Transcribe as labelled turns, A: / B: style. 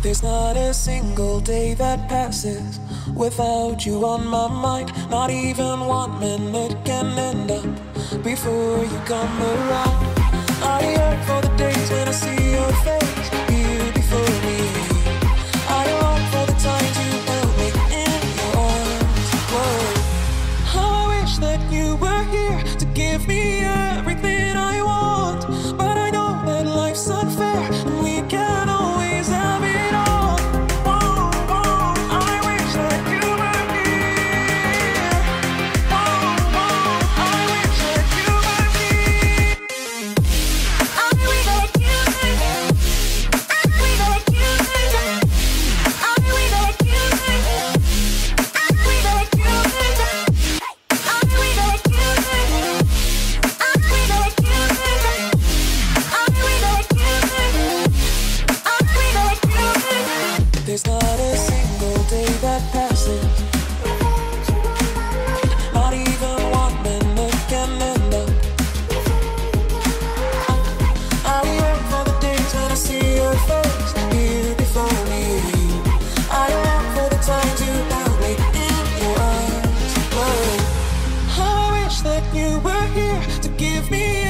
A: There's not a single day that passes without you on my mind. Not even one minute can end up before you come around. I yearn for the days when I see your face here before me. I long for the times you held me in your arms. Whoa. How I wish that you were here to give me a but you were here to give me